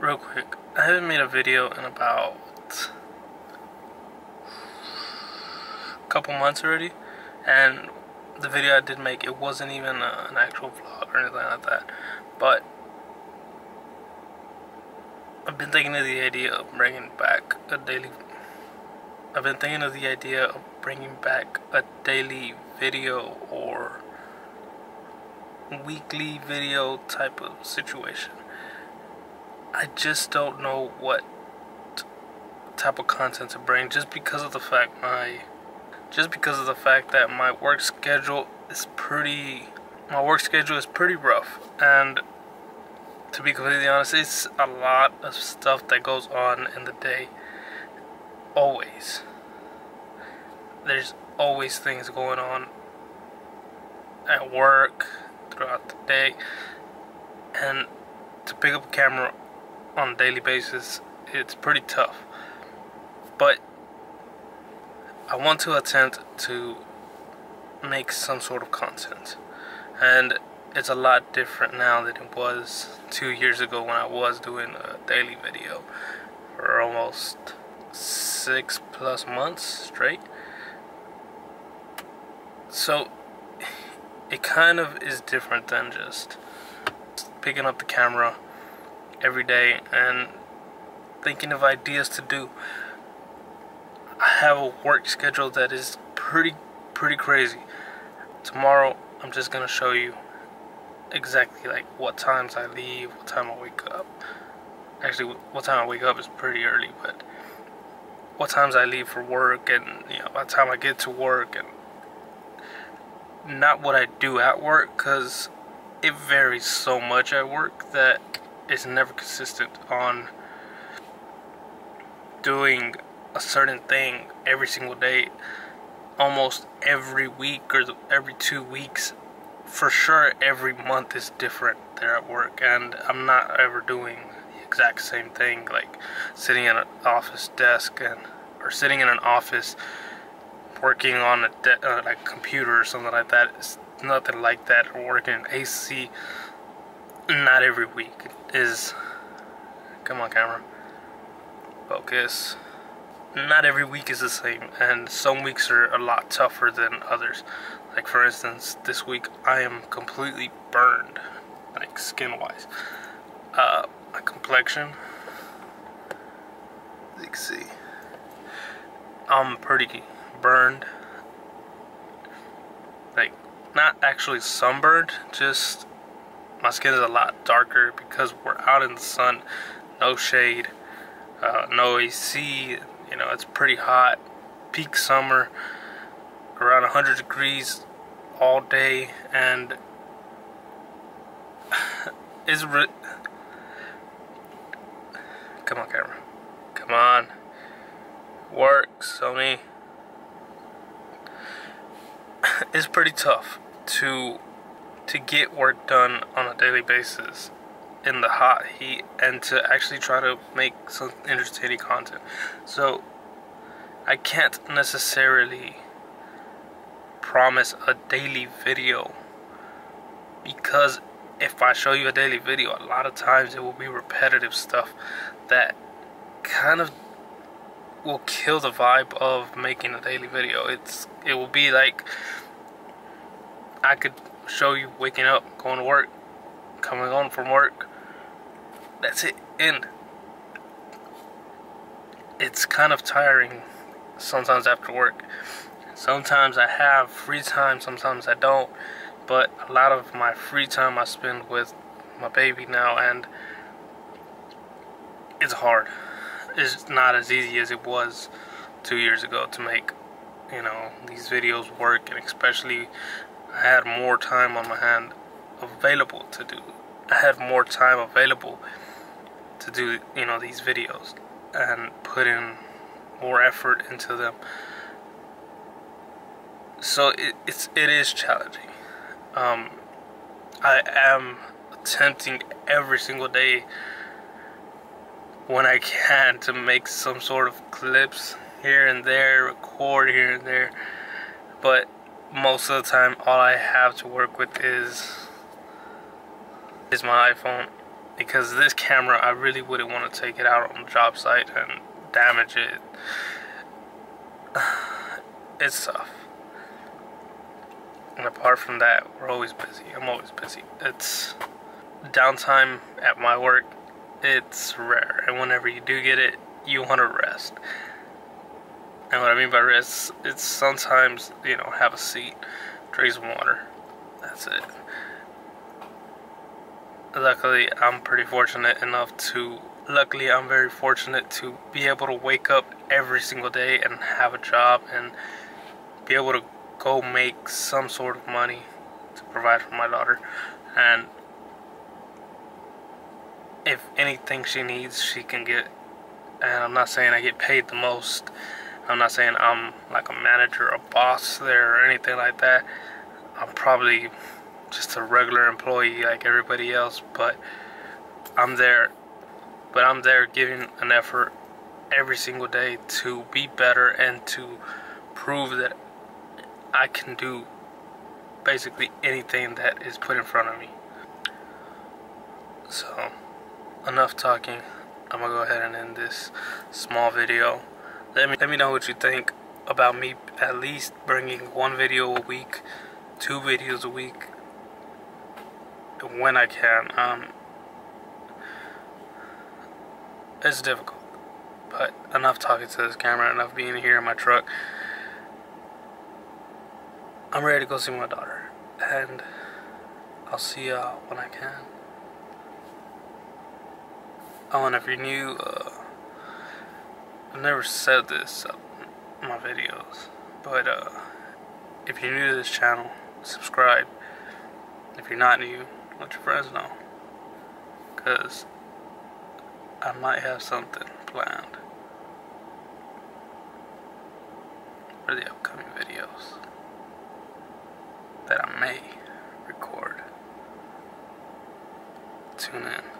real quick, I haven't made a video in about a couple months already, and the video I did make, it wasn't even a, an actual vlog or anything like that, but I've been thinking of the idea of bringing back a daily. I've been thinking of the idea of bringing back a daily video or weekly video type of situation. I just don't know what type of content to bring just because of the fact my just because of the fact that my work schedule is pretty my work schedule is pretty rough. And to be completely honest it's a lot of stuff that goes on in the day. Always. There's always things going on at work throughout the day. And to pick up a camera on a daily basis, it's pretty tough. But I want to attempt to make some sort of content. And it's a lot different now than it was two years ago when I was doing a daily video for almost six plus months straight. So it kind of is different than just picking up the camera every day and thinking of ideas to do. I have a work schedule that is pretty pretty crazy. Tomorrow I'm just gonna show you exactly like what times I leave, what time I wake up. Actually, what time I wake up is pretty early, but what times I leave for work and you know by the time I get to work and not what I do at work because it varies so much at work that is never consistent on doing a certain thing every single day almost every week or every two weeks. For sure every month is different there at work and i'm not ever doing the exact same thing like sitting at an office desk and or sitting in an office working on a de- uh, like computer or something like that. It's nothing like that or working in ac not every week is come on camera. Focus. Not every week is the same and some weeks are a lot tougher than others. Like for instance this week i am completely burned like skin wise uh my complexion. You can see. I'm pretty burned. Like not actually sunburned just my skin is a lot darker because we're out in the sun, no shade, uh, no AC. You know, it's pretty hot. Peak summer, around 100 degrees all day, and is re- come on, camera, come on, work, Sony. it's pretty tough to to get work done on a daily basis in the hot heat and to actually try to make some entertaining content. So I can't necessarily promise a daily video because if I show you a daily video, a lot of times it will be repetitive stuff that kind of will kill the vibe of making a daily video. It's it will be like I could show you waking up, going to work, coming home from work. That's it. End. It's kind of tiring sometimes after work. Sometimes I have free time, sometimes I don't. But a lot of my free time I spend with my baby now, and it's hard. It's not as easy as it was two years ago to make, you know, these videos work, and especially I had more time on my hand available to do. I had more time available to do, you know, these videos and put in more effort into them. So it, it's it is challenging. Um, I am attempting every single day when I can to make some sort of clips here and there, record here and there, but most of the time all I have to work with is is my iPhone because this camera I really wouldn't want to take it out on the job site and damage it. It's tough. And apart from that, we're always busy. I'm always busy. It's downtime at my work. It's rare, and whenever you do get it, you want to rest. And what I mean? By rest, it's sometimes you know have a seat, drink some water. That's it. Luckily I'm pretty fortunate enough to luckily I'm very fortunate to be able to wake up every single day and have a job and be able to go make some sort of money to provide for my daughter. And if anything she needs she can get and I'm not saying I get paid the most I'm not saying I'm like a manager a boss there or anything like that I'm probably just a regular employee like everybody else, but I'm there. But I'm there giving an effort every single day to be better and to prove that I can do basically anything that is put in front of me. So, enough talking. I'm gonna go ahead and end this small video. Let me let me know what you think about me at least bringing one video a week, two videos a week when I can. Um, it's difficult, but enough talking to this camera, enough being here in my truck. I'm ready to go see my daughter, and I'll see y'all when I can. Oh, and if you're new, uh, I've never said this in my videos, but uh, if you're new to this channel, subscribe. If you're not new, let your friends know. Because I might have something planned for the upcoming videos that I may record. Tune in.